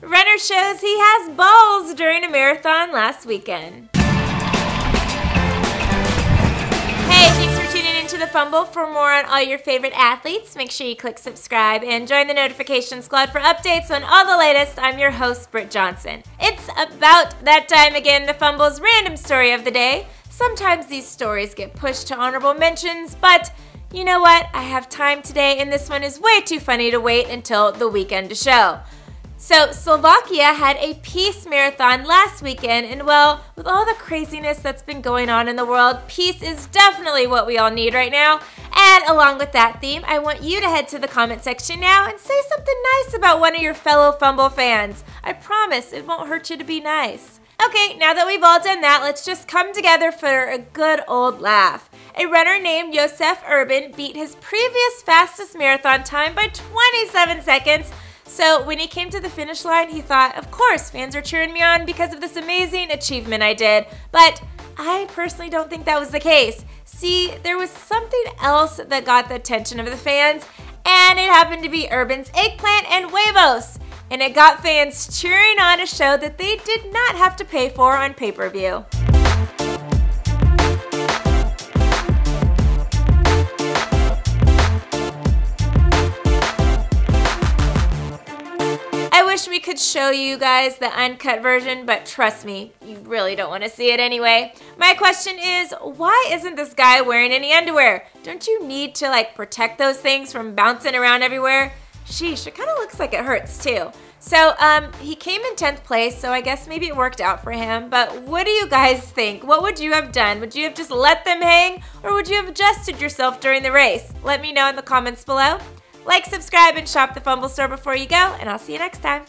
Runner shows he has balls during a marathon last weekend. Hey, thanks for tuning into The Fumble. For more on all your favorite athletes, make sure you click subscribe and join the notification squad for updates on all the latest. I'm your host, Britt Johnson. It's about that time again, The Fumble's random story of the day. Sometimes these stories get pushed to honorable mentions, but you know what? I have time today, and this one is way too funny to wait until the weekend to show. So, Slovakia had a peace marathon last weekend, and well, with all the craziness that's been going on in the world, peace is definitely what we all need right now. And along with that theme, I want you to head to the comment section now and say something nice about one of your fellow Fumble fans. I promise it won't hurt you to be nice. Okay, now that we've all done that, let's just come together for a good old laugh. A runner named Jozef Urban beat his previous fastest marathon time by 27 seconds. So when he came to the finish line, he thought, of course, fans are cheering me on because of this amazing achievement I did. But I personally don't think that was the case. See, there was something else that got the attention of the fans, and it happened to be Urban's eggplant and huevos and it got fans cheering on a show that they did not have to pay for on pay-per-view. Wish we could show you guys the uncut version, but trust me, you really don't want to see it anyway. My question is, why isn't this guy wearing any underwear? Don't you need to like protect those things from bouncing around everywhere? Sheesh, it kind of looks like it hurts too. So um, he came in 10th place, so I guess maybe it worked out for him. But what do you guys think? What would you have done? Would you have just let them hang, or would you have adjusted yourself during the race? Let me know in the comments below. Like, subscribe, and shop the Fumble Store before you go, and I'll see you next time.